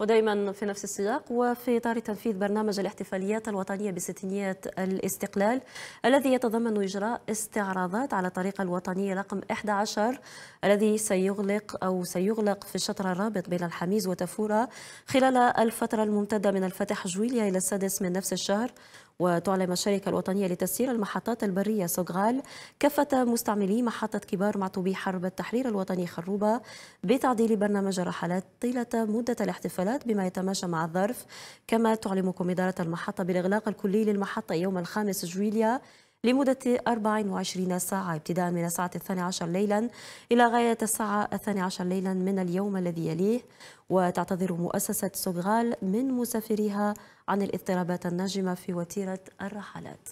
ودائما في نفس السياق وفي إطار تنفيذ برنامج الاحتفاليات الوطنية بستينية الاستقلال الذي يتضمن إجراء استعراضات على الطريقة الوطنية رقم 11 الذي سيغلق أو سيغلق في الشطر الرابط بين الحميز وتفورة خلال الفترة الممتدة من الفتح جويليا إلى السادس من نفس الشهر. وتعلم الشركة الوطنية لتسيير المحطات البرية سوغال كافة مستعملي محطة كبار معطوبي حرب التحرير الوطني خروبة بتعديل برنامج الرحلات طيلة مدة الاحتفالات بما يتماشى مع الظرف. كما تعلمكم إدارة المحطة بالإغلاق الكلي للمحطة يوم الخامس جويليا لمدة 24 ساعة ابتداء من الساعة الثانية عشر ليلا إلى غاية الساعة الثانية عشر ليلا من اليوم الذي يليه. وتعتذر مؤسسة سوغال من مسافريها عن الاضطرابات الناجمة في وتيرة الرحلات.